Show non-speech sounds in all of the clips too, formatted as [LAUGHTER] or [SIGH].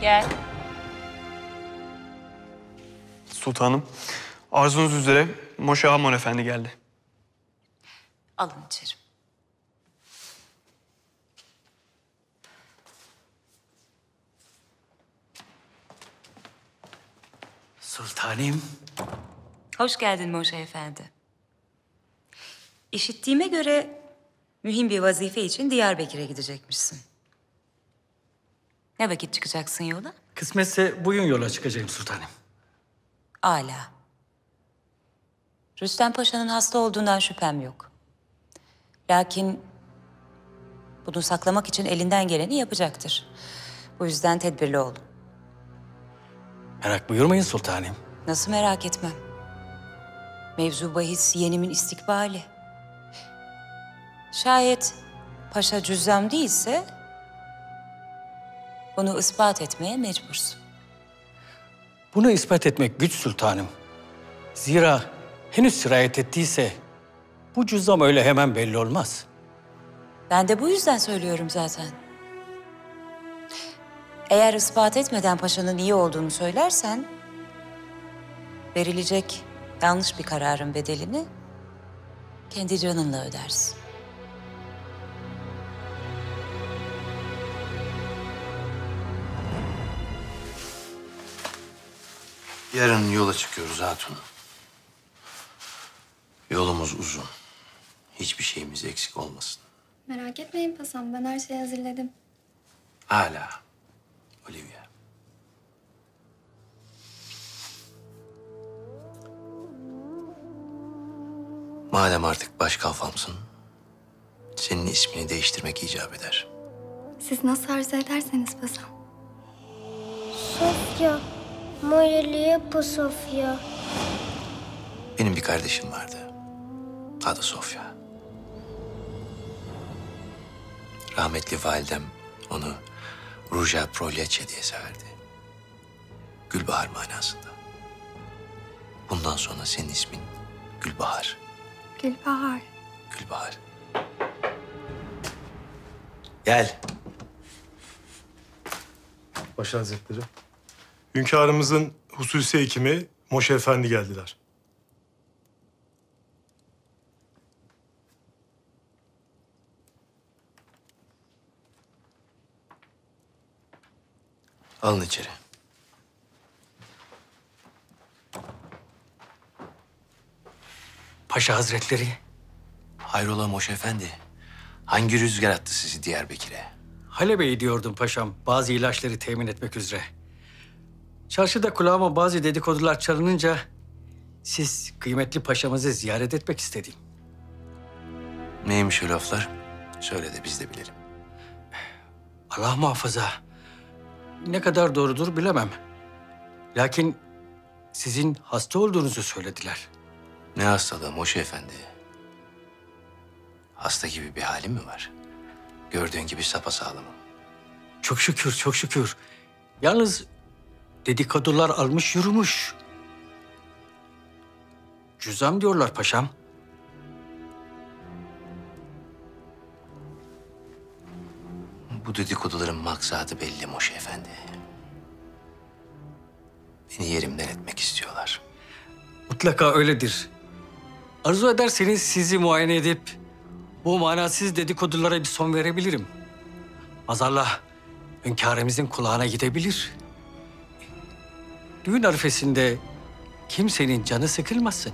Gel. Sultanım, arzunuz üzere Moşe Hamon Efendi geldi. Alın içeri. Sultanım. Hoş geldin Moşe Efendi. İşittiğime göre mühim bir vazife için Diyarbakır'a gidecekmişsin. Ne vakit çıkacaksın yola? Kısmetse bugün yola çıkacağım sultanım. Ala. Rüstem Paşa'nın hasta olduğundan şüphem yok. Lakin bunu saklamak için elinden geleni yapacaktır. Bu yüzden tedbirli ol. Merak buyurmayın sultanım. Nasıl merak etmem. Mevzu bahis yeğenimin istikbali. Şayet paşa cüzzam değilse... ...bunu ispat etmeye mecbursun. Bunu ispat etmek güç sultanım. Zira henüz sirayet ettiyse bu cüzzam öyle hemen belli olmaz. Ben de bu yüzden söylüyorum zaten. Eğer ispat etmeden paşanın iyi olduğunu söylersen... ...verilecek yanlış bir kararın bedelini kendi canınla ödersin. Yarın yola çıkıyoruz hatun. Yolumuz uzun. Hiçbir şeyimiz eksik olmasın. Merak etmeyin pasam. Ben her şeyi hazırladım. Hala. Olivia. Madem artık baş kalfamsın, senin ismini değiştirmek icap eder. Siz nasıl arzu ederseniz pasam. Sofya. Moja lijepo, Sofya. Benim bir kardeşim vardı. Adı Sofya. Rahmetli validem onu Ruja Prolyace diye severdi. Gülbahar manasında. Bundan sonra senin ismin Gülbahar. Gülbahar. Gülbahar. Gel. Paşa Hazretleri. Hünkârımızın hususi hekimi Moşe Efendi geldiler. Alın içeri. Paşa Hazretleri, Hayrola Moşe Efendi? Hangi rüzgar attı sizi Diyarbakır'a? Halep'e gidiyordum paşam bazı ilaçları temin etmek üzere. Çarşıda kulağıma bazı dedikodular çalınınca siz kıymetli paşamızı ziyaret etmek istedim. Neymiş o laflar? Söyle de biz de bilelim. Allah muhafaza. Ne kadar doğrudur bilemem. Lakin sizin hasta olduğunuzu söylediler. Ne hastalığı Moşe Efendi? Hasta gibi bir halim mi var? Gördüğün gibi sapasağlamım. Çok şükür, çok şükür. Yalnız dedikodular almış yürümüş. Cüzam diyorlar paşam. Bu dedikoduların maksadı belli Moşe Efendi. Beni yerimden etmek istiyorlar. Mutlaka öyledir. Arzu ederseniz sizi muayene edip bu manasız dedikodulara bir son verebilirim. Mazallah hünkârımızın kulağına gidebilir. Düğün arifesinde kimsenin canı sıkılmasın.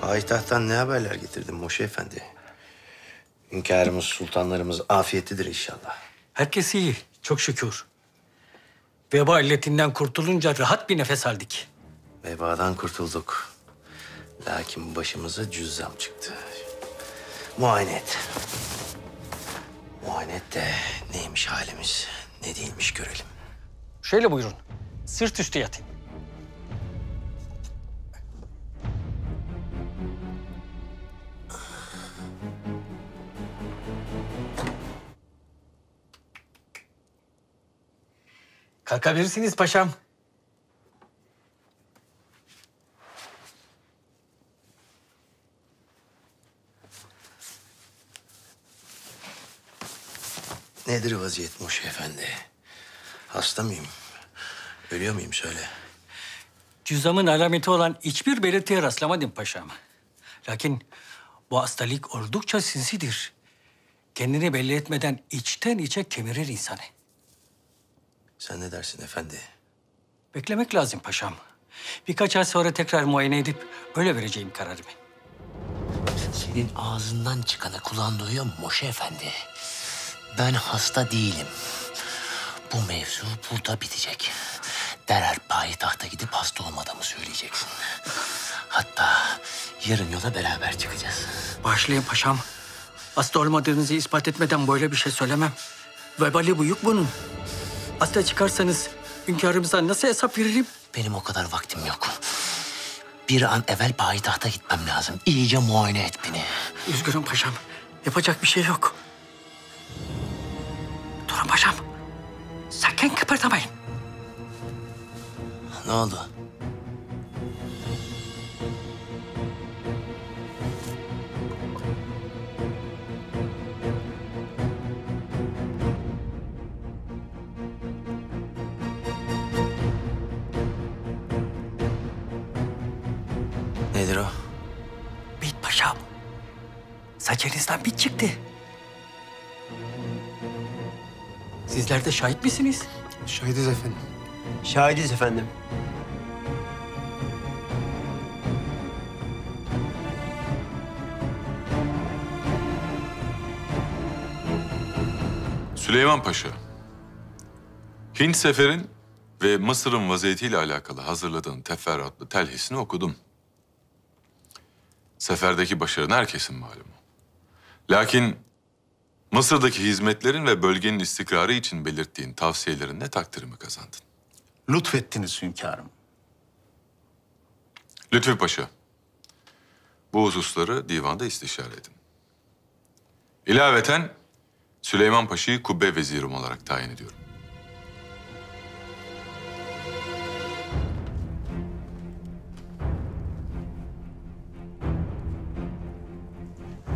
Payitahttan ne haberler getirdin Moşe Efendi? Hünkârımız, sultanlarımız afiyetlidir inşallah. Herkes iyi, çok şükür. Veba illetinden kurtulunca rahat bir nefes aldık. Vebadan kurtulduk. Lakin başımıza cüzzam çıktı. Muayene et. Muayene et de neymiş halimiz, ne değilmiş görelim. Şöyle buyurun, sırt üstü yatın. Kalkabilirsiniz paşam. Nedir vaziyet Moşe Efendi? Hasta mıyım? Ölüyor muyum söyle. Cüzamın alameti olan hiçbir belirtiye rastlamadım paşam. Lakin bu hastalık oldukça sinsidir. Kendini belli etmeden içten içe kemirir insanı. Sen ne dersin efendi? Beklemek lazım paşam. Birkaç ay sonra tekrar muayene edip öyle vereceğim kararımı. Senin ağzından çıkanı kulağın duyuyor mu Moşe Efendi? Ben hasta değilim. Bu mevzu burada bitecek. Derhal payitahta gidip hasta olmadığımı söyleyeceksin. Hatta yarın yola beraber çıkacağız. Başlayın paşam. Hasta olmadığınızı ispat etmeden böyle bir şey söylemem. Vebali bu yük bunun. Hasta çıkarsanız hünkârımıza nasıl hesap veririm? Benim o kadar vaktim yok. Bir an evvel payitahta gitmem lazım. İyice muayene et beni. Üzgünüm paşam. Yapacak bir şey yok. Durun paşam. Sakın kıpırdamayın. Ne oldu? Nedir o? Bit paşam. Saçınızdan bit çıktı. Sizler de şahit misiniz? Şahidiz efendim. Şahidiz efendim. Süleyman Paşa, Hint seferin ve Mısır'ın vaziyetiyle alakalı hazırladığın teferruatlı telhisini okudum. Seferdeki başarın herkesin malumu. Lakin Mısır'daki hizmetlerin ve bölgenin istikrarı için belirttiğin tavsiyelerinle takdirimi kazandın. Lütfettiniz hünkârım. Lütfü Paşa, bu hususları divanda istişare edin. İlaveten Süleyman Paşa'yı kubbe vezirim olarak tayin ediyorum.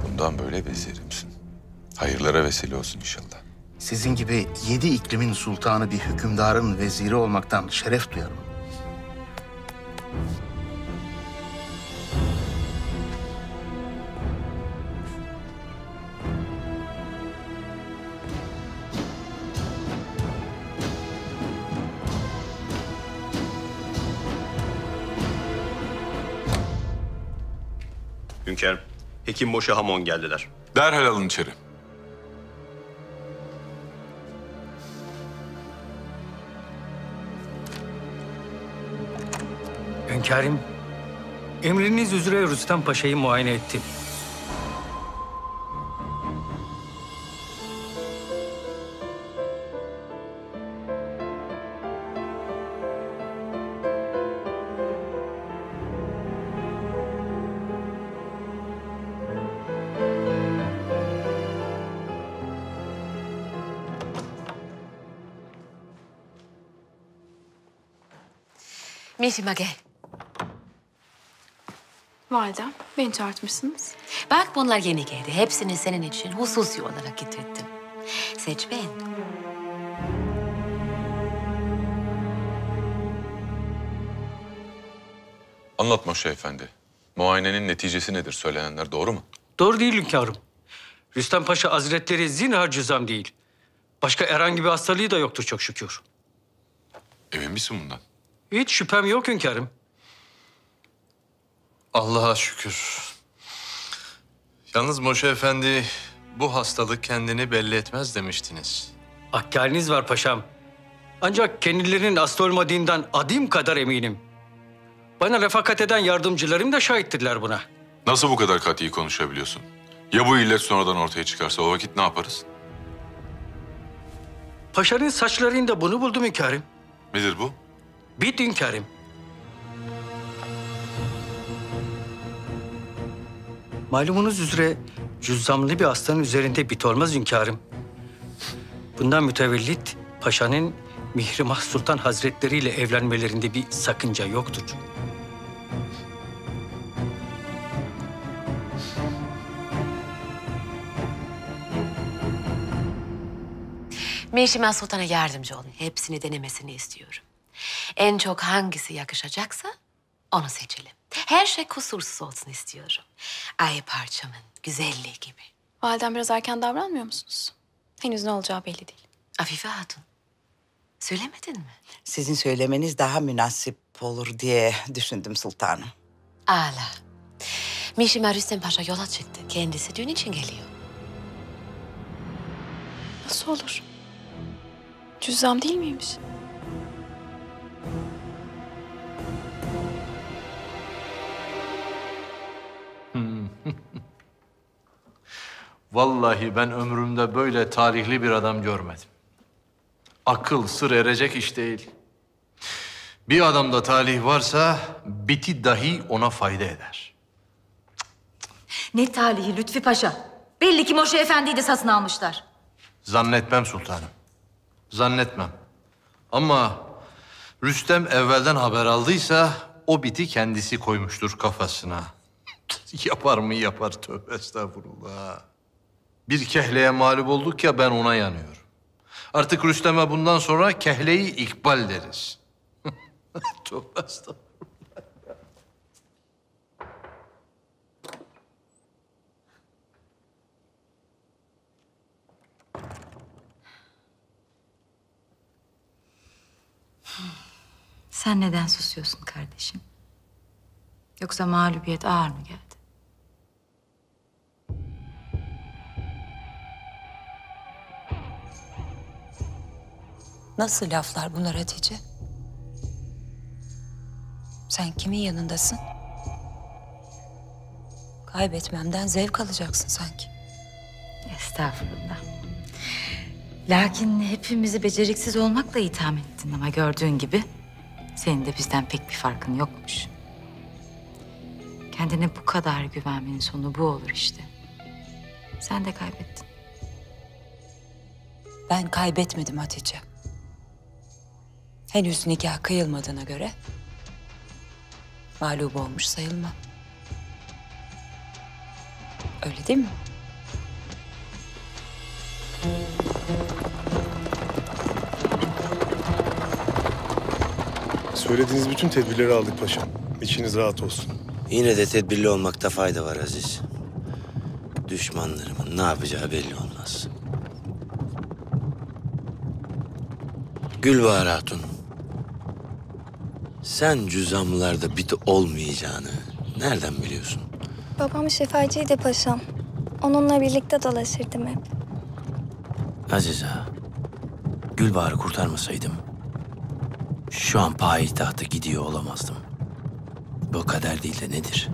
Bundan böyle vezirimsin. Hayırlara vesile olsun inşallah. Sizin gibi yedi iklimin sultanı bir hükümdarın veziri olmaktan şeref duyarım. Hünkârım, Hekim Moşe Hamon geldiler. Derhal alın içeri. Hünkârım, emriniz üzere Rüstem Paşa'yı muayene ettim. Mihrim'e gel. Validem, beni çağırtmışsınız. Bak bunlar yeni geldi. Hepsini senin için hususi olarak getirdim. Seç beğen. Anlat Moşe Efendi. Muayenenin neticesi nedir? Söylenenler doğru mu? Doğru değil hünkârım. Rüstem Paşa Hazretleri zinhar cüzam değil. Başka herhangi bir hastalığı da yoktur çok şükür. Emin misin bundan? Hiç şüphem yok hünkârım. Allah'a şükür. Yalnız Moşe Efendi bu hastalık kendini belli etmez demiştiniz. Hakkaliniz var paşam. Ancak kendilerinin hasta olmadığından adim kadar eminim. Bana refakat eden yardımcılarım da şahittirler buna. Nasıl bu kadar kat'i konuşabiliyorsun? Ya bu illet sonradan ortaya çıkarsa o vakit ne yaparız? Paşanın saçlarında bunu buldum hünkârım. Nedir bu? Bit hünkârım. Malumunuz üzere cüzzamlı bir hastanın üzerinde bit olmaz hünkârım. Bundan mütevellit paşanın Mihrimah Sultan Hazretleri ile evlenmelerinde bir sakınca yoktur. Mişima Sultan'a yardımcı olun. Hepsini denemesini istiyorum. En çok hangisi yakışacaksa onu seçelim. Her şey kusursuz olsun istiyorum. Ay parçamın güzelliği gibi. Validem biraz erken davranmıyor musunuz? Henüz ne olacağı belli değil. Afife Hatun, söylemedin mi? Sizin söylemeniz daha münasip olur diye düşündüm sultanım. Ala. Mişima Rüstem Paşa yola çıktı. Kendisi düğün için geliyor. Nasıl olur? Cüzzam değil miymiş? Vallahi ben ömrümde böyle talihli bir adam görmedim. Akıl sır erecek iş değil. Bir adamda talih varsa biti dahi ona fayda eder. Ne talihi Lütfi Paşa. Belli ki Moşe Efendi'yi de satın almışlar. Zannetmem sultanım. Zannetmem. Ama Rüstem evvelden haber aldıysa o biti kendisi koymuştur kafasına. [LAUGHS] Yapar mı yapar tövbe estağfurullah. Bir kehleye mağlup olduk ya ben ona yanıyorum. Artık Rüstem'e bundan sonra kehleyi ikbal deriz. [LAUGHS] tövbe estağfurullah. Sen neden susuyorsun kardeşim? Yoksa mağlubiyet ağır mı geldi? Nasıl laflar bunlar Hatice? Sen kimin yanındasın? Kaybetmemden zevk alacaksın sanki. Estağfurullah. Lakin hepimizi beceriksiz olmakla itham ettin ama gördüğün gibi senin de bizden pek bir farkın yokmuş. Kendine bu kadar güvenmenin sonu bu olur işte. Sen de kaybettin. Ben kaybetmedim Hatice. Henüz nikah kıyılmadığına göre mağlup olmuş sayılmam. Öyle değil mi? Söylediğiniz bütün tedbirleri aldık paşam. İçiniz rahat olsun. Yine de tedbirli olmakta fayda var Aziz. Düşmanlarımın ne yapacağı belli olmaz. Gülbahar Hatun. Sen cüzamlarda bit olmayacağını nereden biliyorsun? Babam şifacıydı paşam. Onunla birlikte dolaşırdım hep. Aziz ağa, Gülbahar'ı kurtarmasaydım şu an payitahta gidiyor olamazdım. Bu kader değil de nedir?